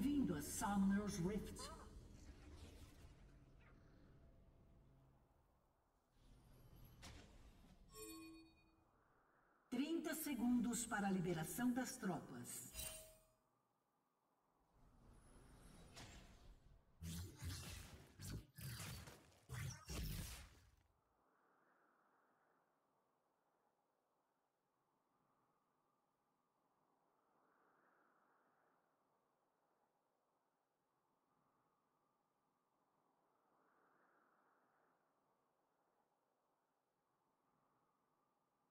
Bem-vindo a Summoner's Rift. Trinta segundos para a liberação das tropas.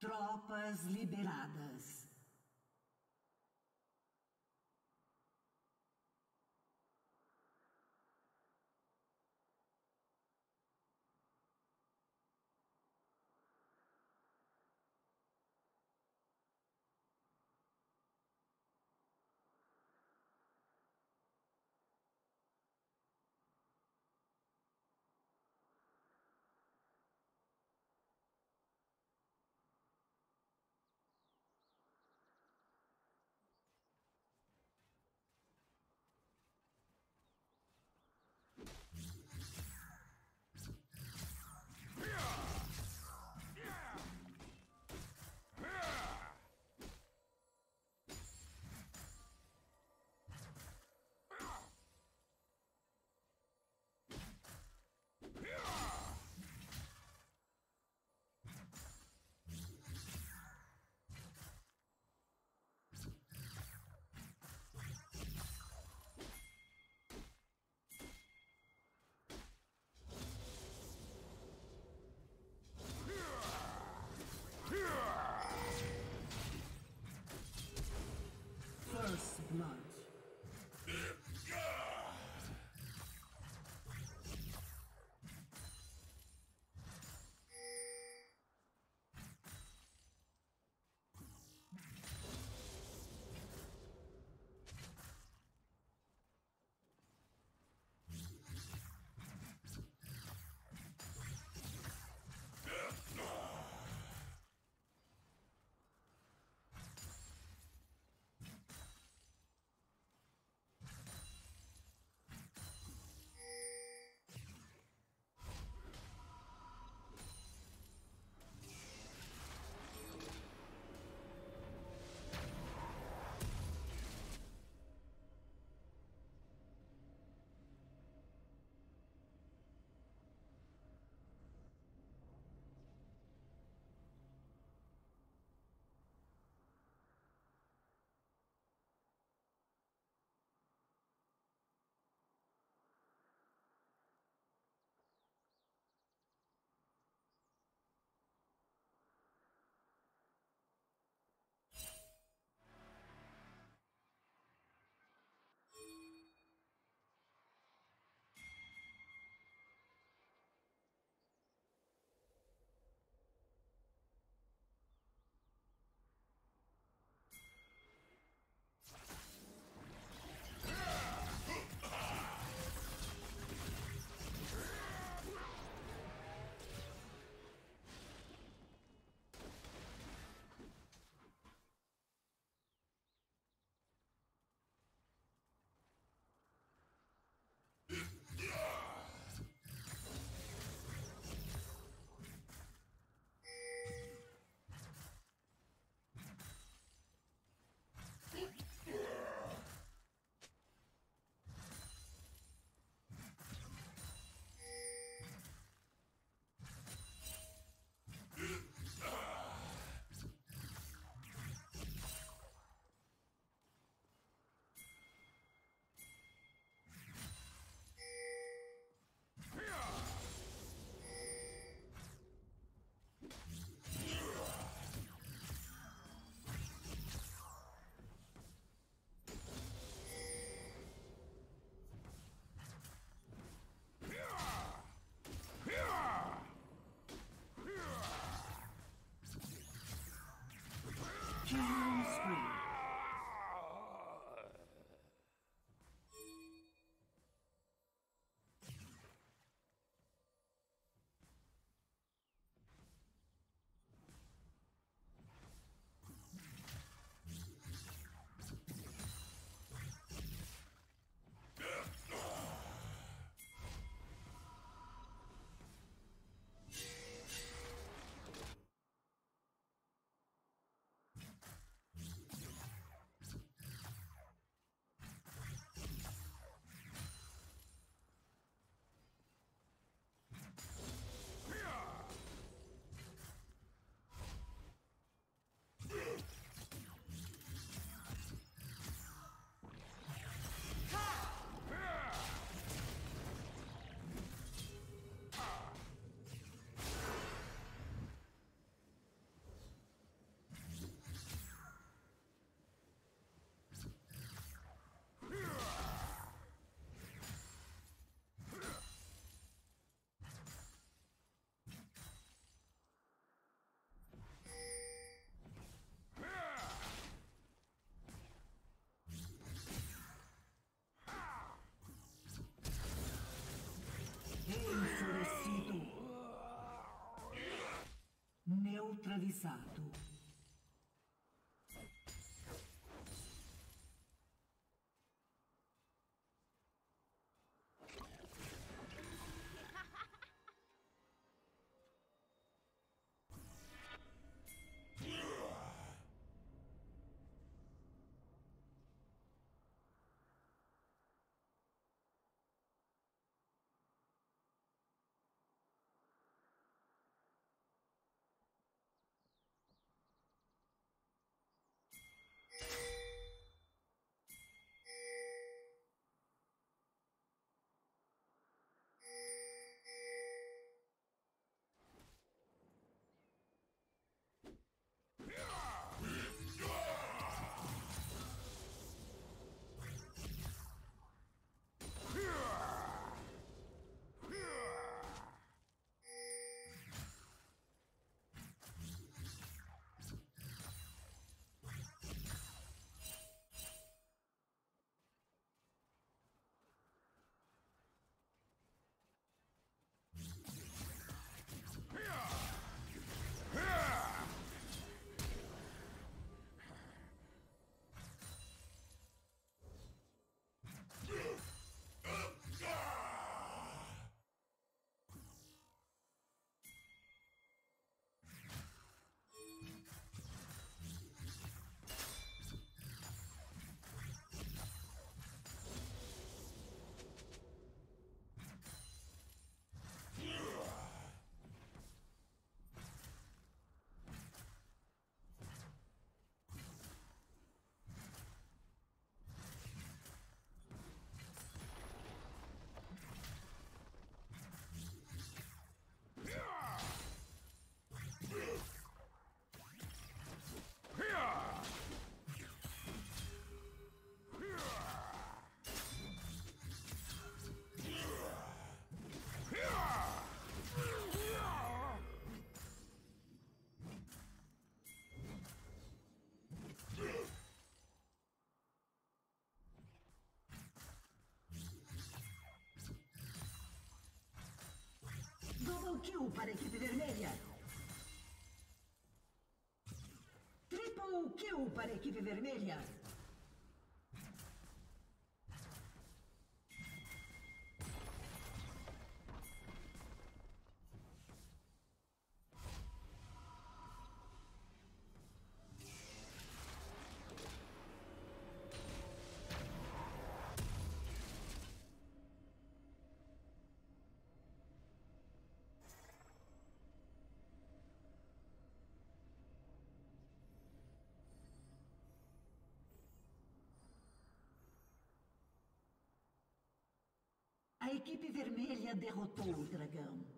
Tropas liberadas. Killing attraversato. Kill para a equipe vermelha. Triple kill para a equipe vermelha. Equipe vermelha derrotou o dragão.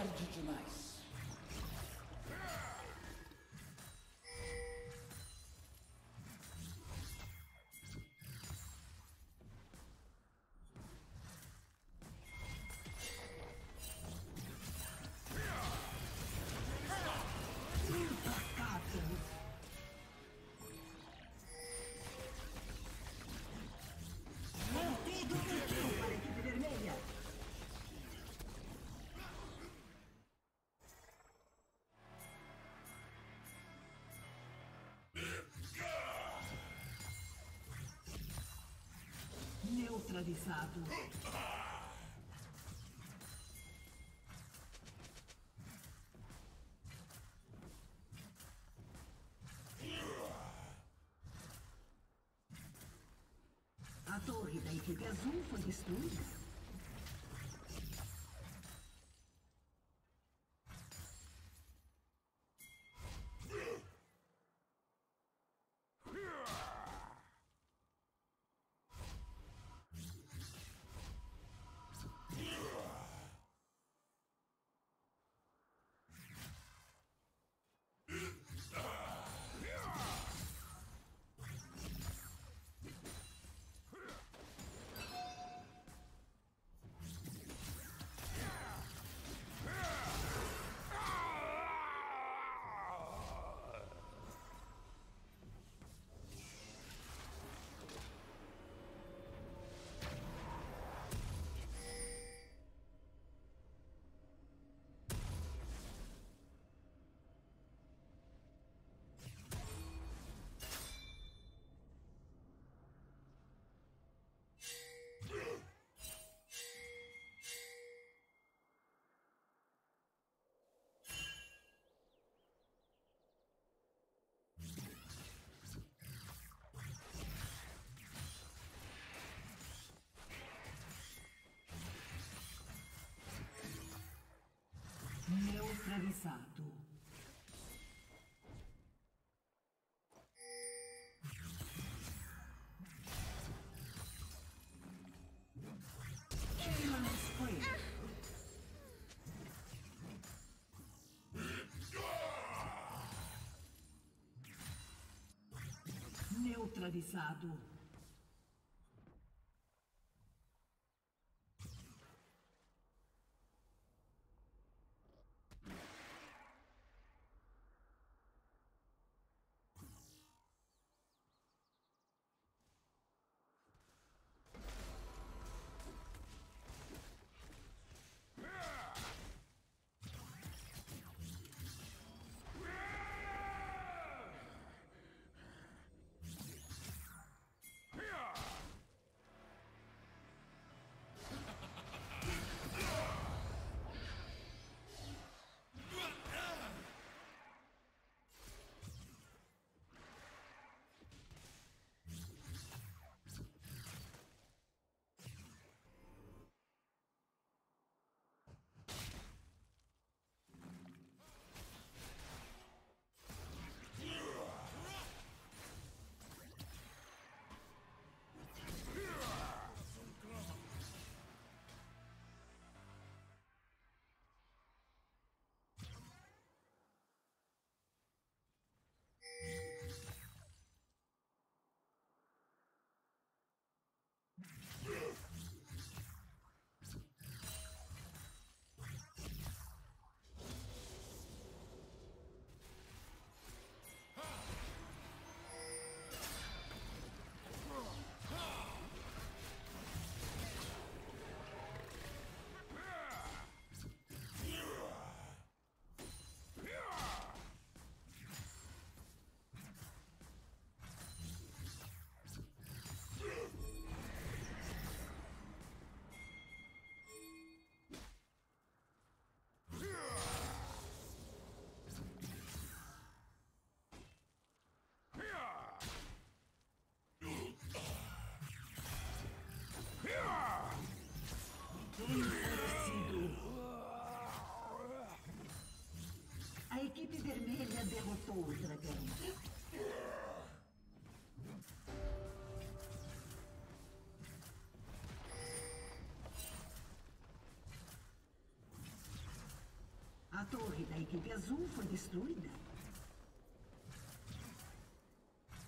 Tarde demais. Neutralizado. A torre da equipe azul foi destruída. Neutralizado. Neutralizado. O dragão. A torre da equipe azul foi destruída.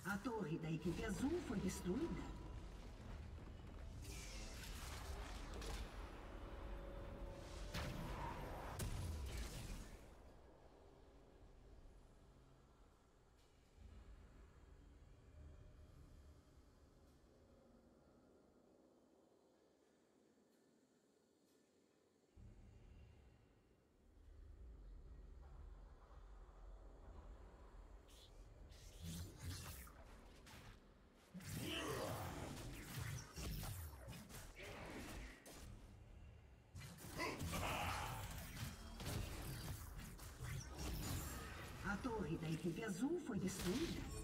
A torre da equipe azul foi destruída. Torre da equipe azul foi destruída.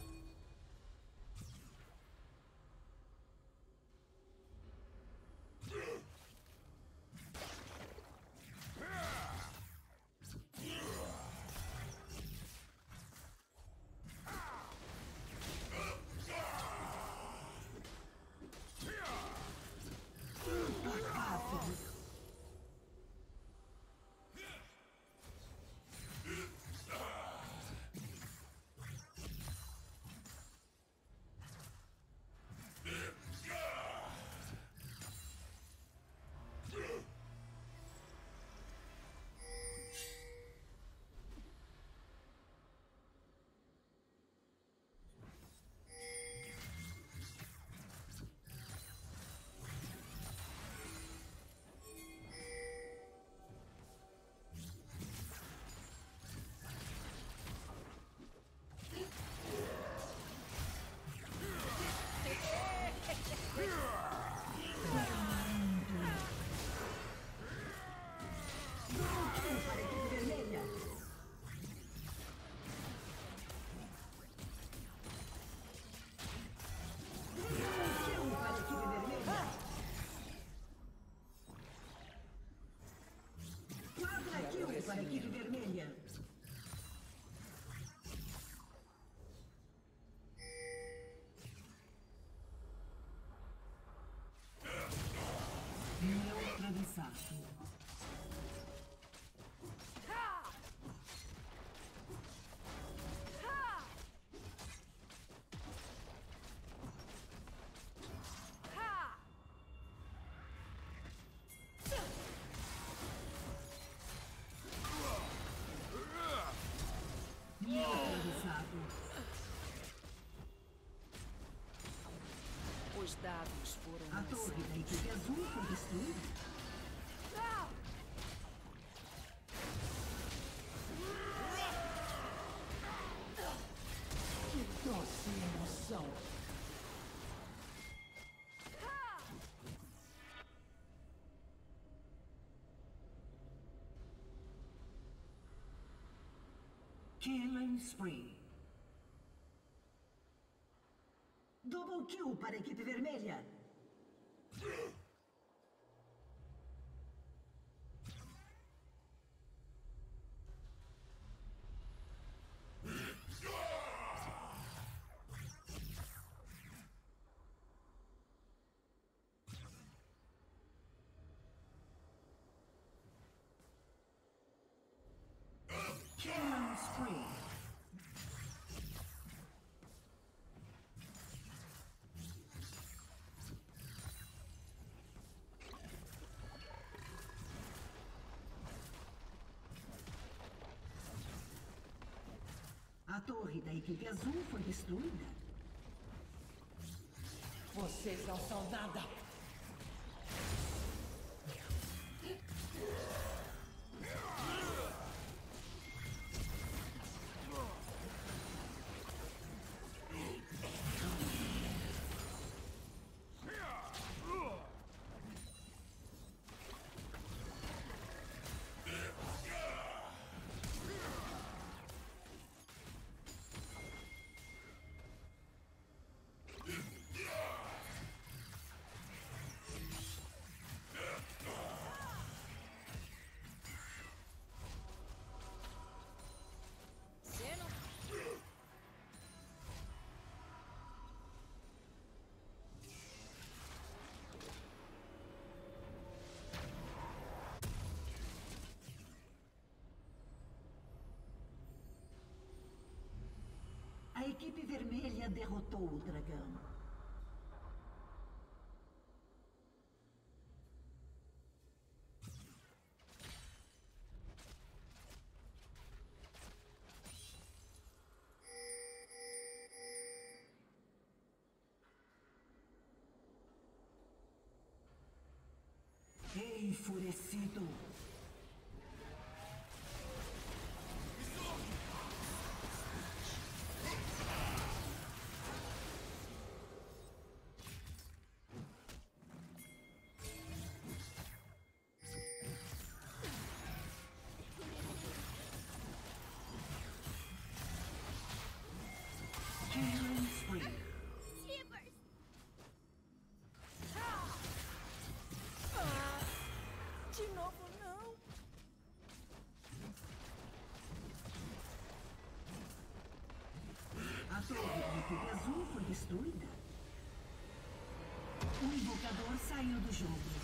Quadra kill Os dados foram A torre da equipe azul foi destruída. Que doce emoção! Killing spree. Kill para a equipe vermelha. Killing spree. A torre da equipe azul foi destruída. Vocês não são nada! Yeah. Equipe vermelha derrotou o dragão. Enfurecido. O invocador saiu do jogo.